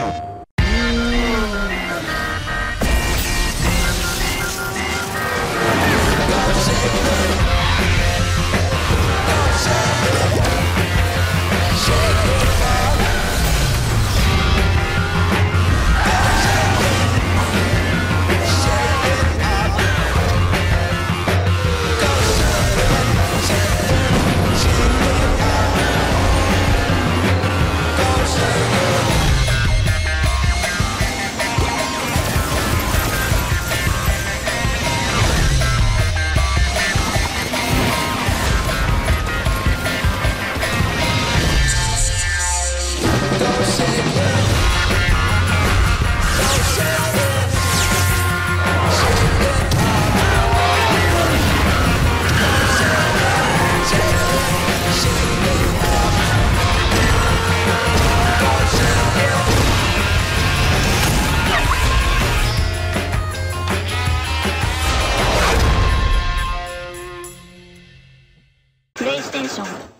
Thank extensión.